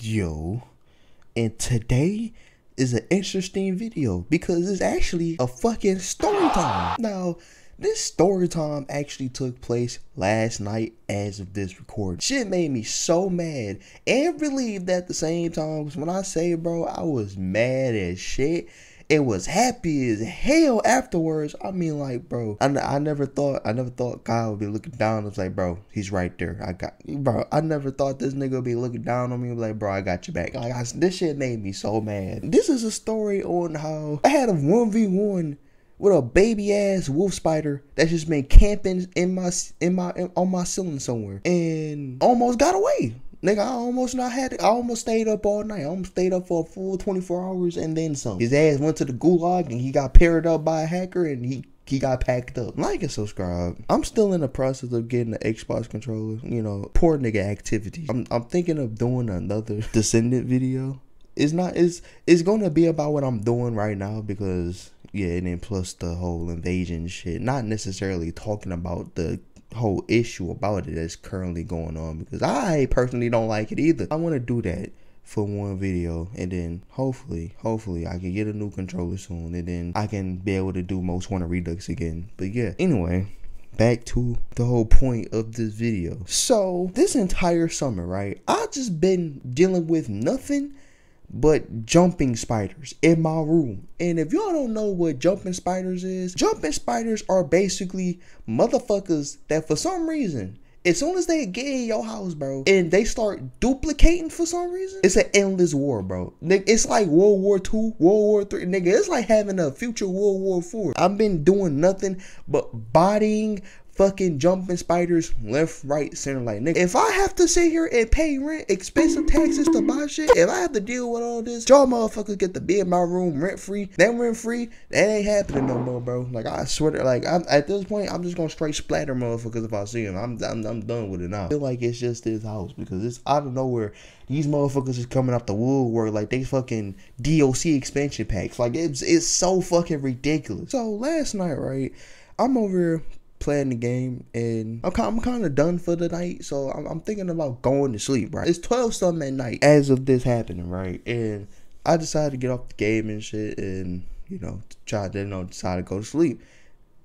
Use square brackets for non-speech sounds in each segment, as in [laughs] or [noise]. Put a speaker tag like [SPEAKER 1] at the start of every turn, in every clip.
[SPEAKER 1] Yo, and today is an interesting video because it's actually a fucking story time. Now, this story time actually took place last night as of this recording. Shit made me so mad and relieved at the same time. When I say, bro, I was mad as shit it was happy as hell afterwards. I mean, like, bro, I, I never thought, I never thought God would be looking down. I was like, bro, he's right there. I got, bro, I never thought this nigga would be looking down on me. Like, bro, I got your back. Like, I, this shit made me so mad. This is a story on how I had a 1v1 with a baby ass wolf spider that's just been camping in my in my in, on my ceiling somewhere and almost got away. Nigga, I almost not had it. I almost stayed up all night. I almost stayed up for a full 24 hours and then some. His ass went to the gulag and he got paired up by a hacker and he he got packed up. Like and subscribe. I'm still in the process of getting the Xbox controller. You know, poor nigga activity. I'm I'm thinking of doing another [laughs] Descendant video. It's not it's it's gonna be about what I'm doing right now because yeah, and then plus the whole invasion shit. Not necessarily talking about the whole issue about it that's currently going on because I personally don't like it either. I want to do that for one video and then hopefully hopefully I can get a new controller soon and then I can be able to do most wanted redux again but yeah anyway back to the whole point of this video so this entire summer right I just been dealing with nothing but jumping spiders in my room. And if y'all don't know what jumping spiders is, jumping spiders are basically motherfuckers that for some reason as soon as they get in your house, bro, and they start duplicating for some reason, it's an endless war, bro. It's like World War II, World War Three, nigga. It's like having a future World War Four. I've been doing nothing but bodying fucking jumping spiders left, right, center. Like, nigga, if I have to sit here and pay rent, expensive taxes to buy shit, if I have to deal with all this, y'all motherfuckers get to be in my room rent free, then rent free, that ain't happening no more, bro. Like, I swear to, like, I'm, at this point, I'm just gonna straight splatter motherfuckers if I see them. I'm, I'm, I'm done with it now. I feel like it's just this house because it's out of nowhere. These motherfuckers is coming off the woodwork like they fucking DLC expansion packs. Like, it's, it's so fucking ridiculous. So, last night, right, I'm over here playing the game and I'm kind, I'm kind of done for the night so I'm, I'm, thinking about going to sleep right? It's 12 something at night as of this happening right? And I decided to get off the game and shit and you know try to you know decide to go to sleep.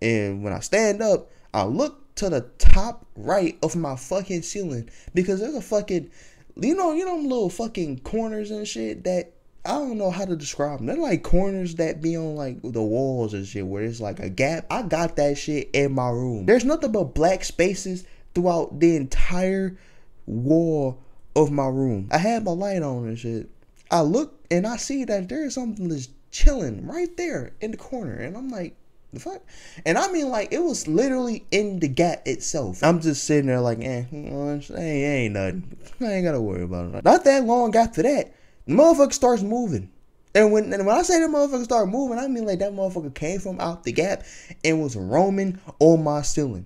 [SPEAKER 1] And when I stand up I look to the top right of my fucking ceiling because there's a fucking you know you know little fucking corners and shit that I don't know how to describe them. They're like corners that be on like the walls and shit where it's like a gap. I got that shit in my room. There's nothing but black spaces throughout the entire wall of my room. I had my light on and shit. I look and I see that there's something that's chilling right there in the corner. And I'm like, the fuck? And I mean, like, it was literally in the gap itself. I'm just sitting there like, eh, ain't, ain't nothing. I ain't gotta worry about it. Not that long after that, the motherfucker starts moving. And when and when I say the motherfucker start moving, I mean like that motherfucker came from out the gap and was roaming on my ceiling.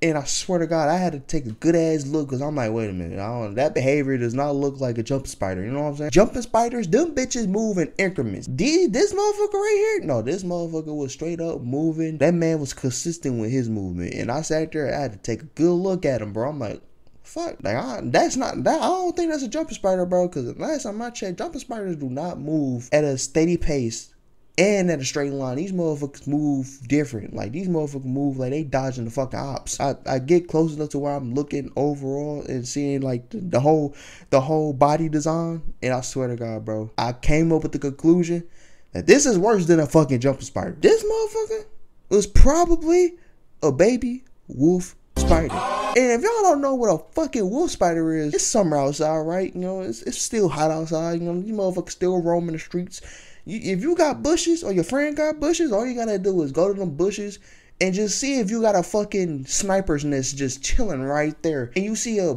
[SPEAKER 1] And I swear to God, I had to take a good ass look because I'm like, wait a minute, that behavior does not look like a jumping spider. You know what I'm saying? Jumping spiders, them bitches move in increments. These, this motherfucker right here, no, this motherfucker was straight up moving. That man was consistent with his movement. And I sat there, I had to take a good look at him, bro. I'm like, Fuck, like I, that's not that. I don't think that's a jumping spider, bro. Because last time I checked, jumping spiders do not move at a steady pace and at a straight line. These motherfuckers move different. Like these motherfuckers move like they dodging the fucking ops. I, I get close enough to where I'm looking overall and seeing like the, the whole the whole body design, and I swear to God, bro, I came up with the conclusion that this is worse than a fucking jumping spider. This motherfucker was probably a baby wolf spider. And if y'all don't know what a fucking wolf spider is, it's summer outside, right? You know, it's, it's still hot outside. You know, these motherfuckers still roaming the streets. You, if you got bushes or your friend got bushes, all you gotta do is go to them bushes and just see if you got a fucking sniper's nest just chilling right there. And you see a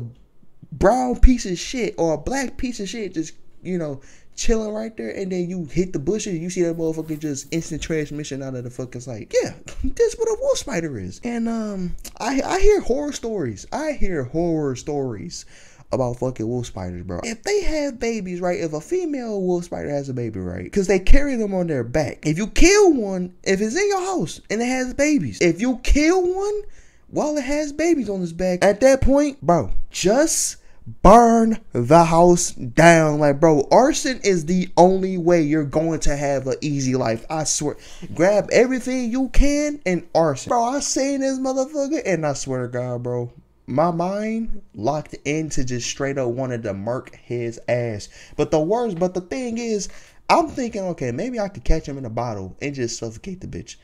[SPEAKER 1] brown piece of shit or a black piece of shit just, you know, chilling right there, and then you hit the bushes, you see that motherfucker just instant transmission out of the fucking sight. Yeah, [laughs] that's what a wolf spider is. And um, I I hear horror stories. I hear horror stories about fucking wolf spiders, bro. If they have babies, right? If a female wolf spider has a baby, right? Because they carry them on their back. If you kill one, if it's in your house and it has babies, if you kill one while it has babies on its back, at that point, bro, just burn the house down. Like, bro, arson is the only way you're going to have an easy life. I swear. Grab everything you can and arson. Bro, I seen this motherfucker and I swear to God, bro. My mind locked into just straight up wanted to murk his ass. But the worst, but the thing is, I'm thinking, okay, maybe I could catch him in a bottle and just suffocate the bitch.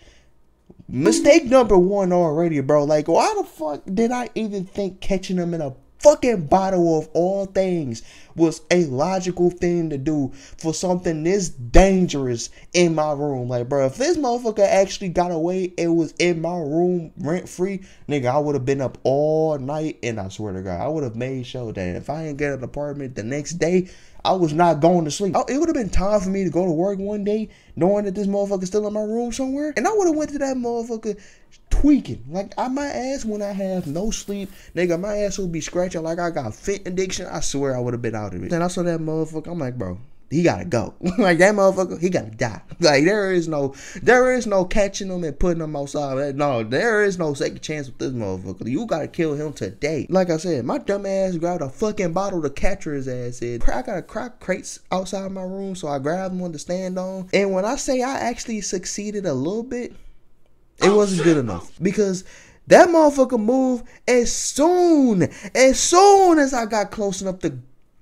[SPEAKER 1] Mistake number one already, bro. Like, why the fuck did I even think catching him in a fucking bottle of all things was a logical thing to do for something this dangerous in my room. Like, bro, if this motherfucker actually got away and was in my room rent free, nigga, I would have been up all night. And I swear to God, I would have made sure that if I didn't get an apartment the next day, I was not going to sleep. Oh, it would have been time for me to go to work one day knowing that this motherfucker's still in my room somewhere. And I would have went to that motherfucker tweaking. Like I my ass when I have no sleep, nigga, my ass will be scratching like I got fit addiction. I swear I would have been out of it. Then I saw that motherfucker. I'm like, bro, he gotta go. [laughs] like that motherfucker, he gotta die. [laughs] Like there is no, there is no catching him and putting him outside. No, there is no second chance with this motherfucker. You gotta kill him today. Like I said, my dumb ass grabbed a fucking bottle to catch his ass. In. I got a crack crates outside my room, so I grabbed one to stand on. And when I say I actually succeeded a little bit, it wasn't good enough because that motherfucker moved as soon as soon as I got close enough to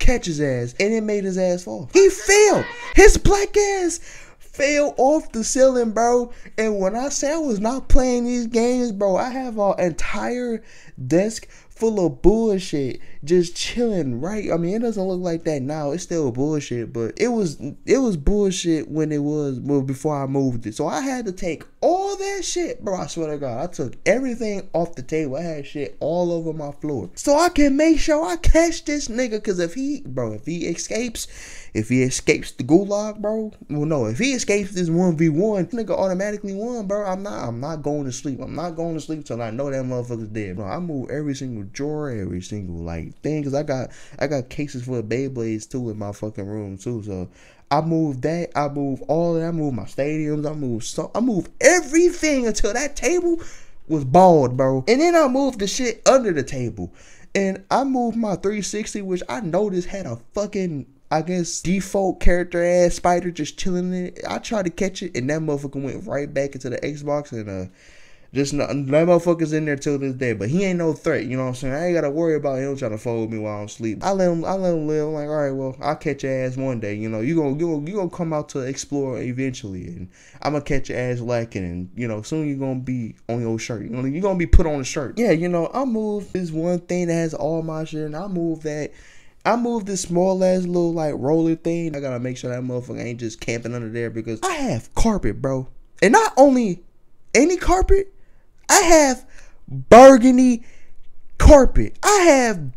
[SPEAKER 1] catch his ass, and it made his ass fall. He fell. His black ass fell off the ceiling, bro. And when I say I was not playing these games, bro, I have an entire desk full of bullshit just chilling right i mean it doesn't look like that now it's still bullshit but it was it was bullshit when it was well, before i moved it so i had to take all that shit bro i swear to god i took everything off the table i had shit all over my floor so i can make sure i catch this nigga because if he bro if he escapes if he escapes the gulag, bro, well, no. If he escapes this one v one, nigga automatically won, bro. I'm not. I'm not going to sleep. I'm not going to sleep till I know that motherfucker's dead, bro. I move every single drawer, every single like thing, cause I got I got cases of Beyblades too in my fucking room too. So I move that. I move all that. I move my stadiums. I move so. I move everything until that table was bald, bro. And then I moved the shit under the table. And I moved my 360, which I noticed had a fucking I guess default character ass spider just chilling in it. I tried to catch it and that motherfucker went right back into the Xbox and uh just not, that motherfucker's in there till this day, but he ain't no threat. You know what I'm saying? I ain't gotta worry about him trying to fold me while I'm asleep. I let him, I let him live. I'm like, all right, well, I'll catch your ass one day. You know, you gonna, you gonna, you gonna come out to explore eventually, and I'm gonna catch your ass lacking, and you know, soon you're gonna be on your shirt. You know, you're gonna be put on a shirt. Yeah, you know, I move this one thing that has all my shit, and I move that I moved this small ass little like roller thing. I gotta make sure that motherfucker ain't just camping under there because I have carpet, bro. And not only any carpet, I have burgundy carpet. I have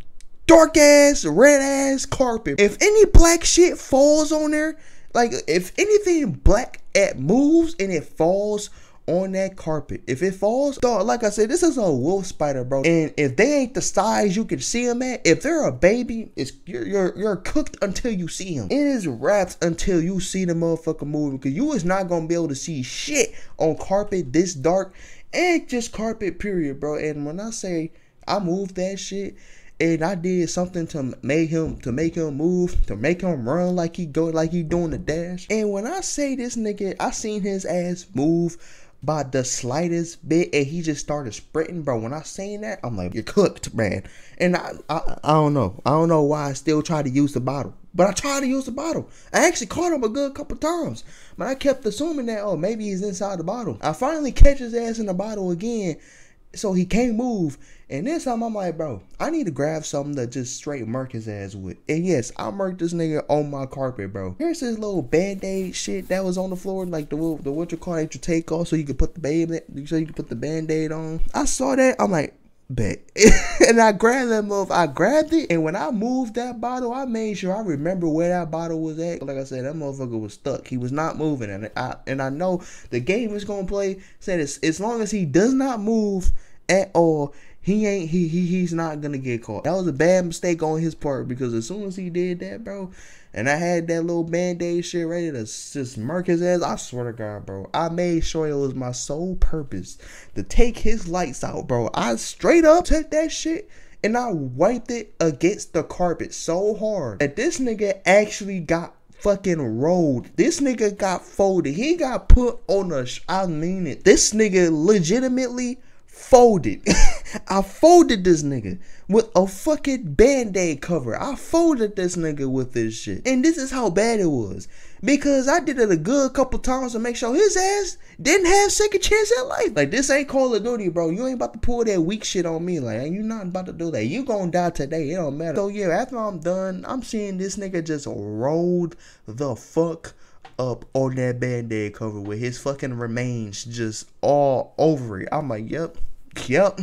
[SPEAKER 1] dark ass, red ass carpet. If any black shit falls on there, like if anything black at moves and it falls on that carpet. If it falls, dog, like I said, this is a wolf spider, bro. And if they ain't the size you can see them at, if they're a baby, it's you're you're, you're cooked until you see them. It is wrapped until you see the motherfucker moving, because you is not gonna be able to see shit on carpet this dark and just carpet period, bro. And when I say I moved that shit, and I did something to make him to make him move, to make him run like he go like he doing the dash. And when I say this nigga, I seen his ass move by the slightest bit and he just started sprinting, bro. When I seen that, I'm like, you're cooked, man. And I, I, I don't know. I don't know why I still try to use the bottle. But I tried to use the bottle. I actually caught him a good couple times. But I kept assuming that, oh, maybe he's inside the bottle. I finally catch his ass in the bottle again so he can't move. And this time I'm like, bro, I need to grab something to just straight murk his ass with. And yes, I murked this nigga on my carpet, bro. Here's this little band-aid shit that was on the floor, like the the what you call it, you take off so you could put the baby, so you could put the band-aid on. I saw that, I'm like, bet. [laughs] and I grabbed that move. I grabbed it, and when I moved that bottle, I made sure I remember where that bottle was at. Like I said, that motherfucker was stuck. He was not moving, and I and I know the game is gonna play. Said as, as long as he does not move at all, he ain't he, he he's not gonna get caught. That was a bad mistake on his part because as soon as he did that, bro, and I had that little band-aid shit ready to just murk his ass, I swear to God, bro, I made sure it was my sole purpose to take his lights out, bro. I straight up took that shit and I wiped it against the carpet so hard that this nigga actually got fucking rolled. This nigga got folded. He got put on a. I mean it. This nigga legitimately folded. [laughs] I folded this nigga with a fucking band-aid cover. I folded this nigga with this shit. And this is how bad it was. Because I did it a good couple times to make sure his ass didn't have second chance at life. Like this ain't Call of Duty, bro. You ain't about to pull that weak shit on me. Like you not about to do that. You gonna die today. It don't matter. So yeah, after I'm done, I'm seeing this nigga just rolled the fuck up on that band-aid cover with his fucking remains just all over it. I'm like, yep, yep.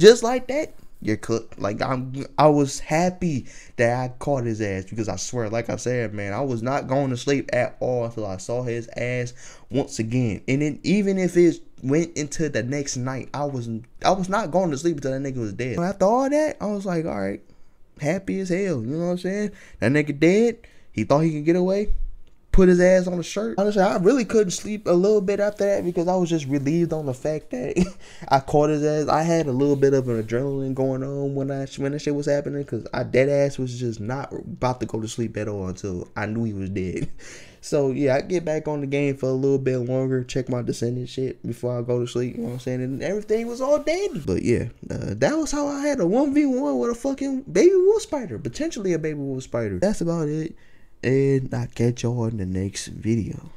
[SPEAKER 1] Just like that, you're cooked. Like I'm I was happy that I caught his ass because I swear, like I said, man, I was not going to sleep at all until I saw his ass once again. And then even if it went into the next night, I was I was not going to sleep until that nigga was dead. After all that, I was like, all right, happy as hell. You know what I'm saying? That nigga dead. He thought he could get away put his ass on a shirt. Honestly, I really couldn't sleep a little bit after that because I was just relieved on the fact that [laughs] I caught his ass. I had a little bit of an adrenaline going on when I when that shit was happening because I dead ass was just not about to go to sleep at all until I knew he was dead. [laughs] So yeah, I get back on the game for a little bit longer, check my descendant shit before I go to sleep. You know what I'm saying? And everything was all dead. But yeah, uh, that was how I had a one v one with a fucking baby wolf spider, potentially a baby wolf spider. That's about it and I'll catch y'all in the next video.